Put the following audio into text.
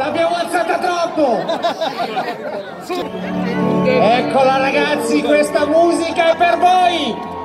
L'abbiamo alzata troppo! Eccola ragazzi, questa musica è per voi!